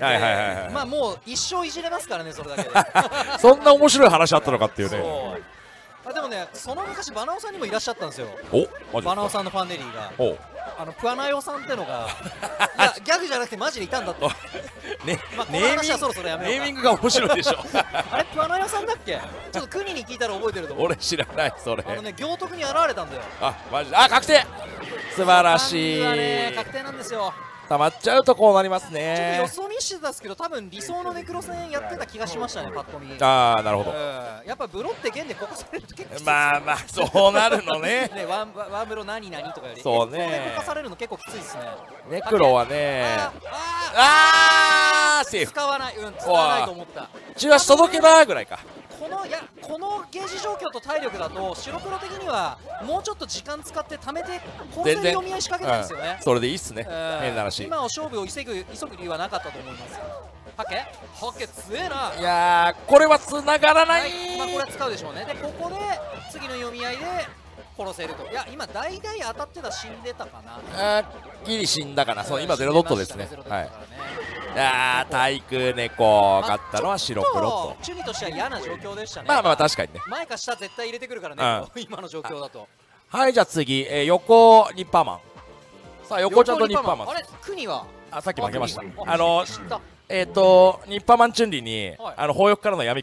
はいはいはいはいまあもう一生いじれますからねそれだけで。そんな面白い話あったのかっていうね。あでもねその昔バナオさんにもいらっしゃったんですよ。おバナオさんのファンネリーが。おあのプアナヨさんってのが。いやギャグじゃなくてマジでいたんだって。ねまあこネーミングの話はそろそろやめようか。ネーミングが面白いでしょ。あれプアナヨさんだっけ？ちょっと国に聞いたら覚えてると思う。俺知らないそれ。あのね行徳に現れたんだよ。あマジであ確定。素晴らしい。はね確定なんですよ。溜まっちゃうとこうなりますちょっとね予想見してたんですけど多分理想のネクロ戦やってた気がしましたねパッと見ああなるほどうんやっぱブロって弦でここされると結構まあまあそうなるのねねワンワンブロ何何とかよりそうねここで動かされるの結構きついですねネクロはねあーあーあーセーフ使わないうん使わないと思った中足届けばぐらいかのいやこのゲージ状況と体力だと白黒的にはもうちょっと時間使って貯めて構成で読み合い仕掛けたんですよね。うん、それでいいっすね。うん。変な話。今は勝負を急ぐ急ぐ理由はなかったと思います。ハケ？ハケ強えな。いやーこれは繋がらなはい。い、まあ、これは使うでしょうね。でここで次の読み合いで殺せると。いや今大々当たってた死んでたかな。あーギリ死んだかな。そう今ゼロドットですね。死んでまはいあー体育猫勝ったのは白黒まあとチュニとしては嫌な状況でしたねまあまあ確かにね前か下絶対入れてくるからね、今の状況だとはいじゃあ次、えー横ニッパーマンさあ横ちゃんとニッパーマンあれ国はあさっき負けましたあのえっ、とニッパーマンチュンリーに、はいあの法欲からの闇